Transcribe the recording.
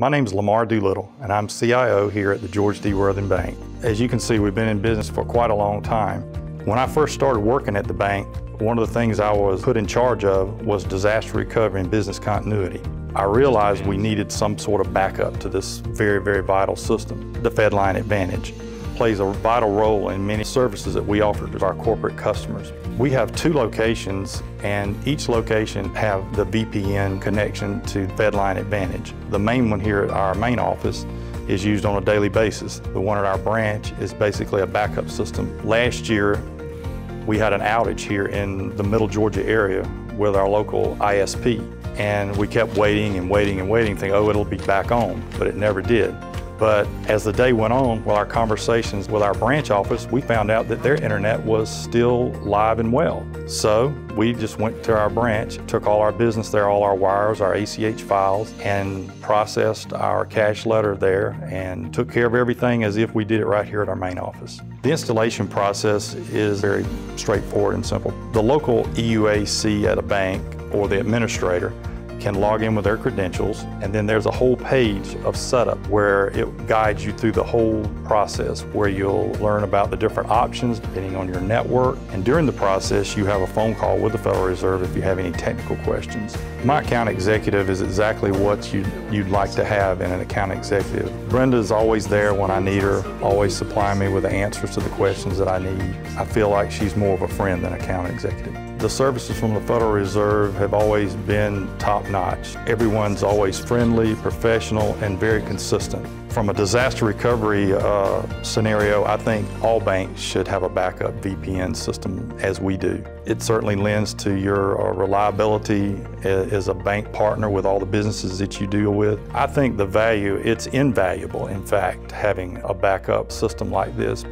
My name is Lamar Doolittle, and I'm CIO here at the George D. Warthen Bank. As you can see, we've been in business for quite a long time. When I first started working at the bank, one of the things I was put in charge of was disaster recovery and business continuity. I realized we needed some sort of backup to this very, very vital system. The FedLine Advantage plays a vital role in many services that we offer to our corporate customers. We have two locations and each location have the VPN connection to FedLine Advantage. The main one here at our main office is used on a daily basis. The one at our branch is basically a backup system. Last year, we had an outage here in the middle Georgia area with our local ISP. And we kept waiting and waiting and waiting, thinking, oh, it'll be back on, but it never did. But as the day went on, with our conversations with our branch office, we found out that their internet was still live and well. So we just went to our branch, took all our business there, all our wires, our ACH files, and processed our cash letter there and took care of everything as if we did it right here at our main office. The installation process is very straightforward and simple. The local EUAC at a bank or the administrator can log in with their credentials, and then there's a whole page of setup where it guides you through the whole process, where you'll learn about the different options depending on your network. And during the process, you have a phone call with the Federal Reserve if you have any technical questions. My account executive is exactly what you'd, you'd like to have in an account executive. Brenda's always there when I need her, always supplying me with the answers to the questions that I need. I feel like she's more of a friend than account executive. The services from the Federal Reserve have always been top notch. Everyone's always friendly, professional, and very consistent. From a disaster recovery uh, scenario, I think all banks should have a backup VPN system as we do. It certainly lends to your uh, reliability as a bank partner with all the businesses that you deal with. I think the value, it's invaluable, in fact, having a backup system like this.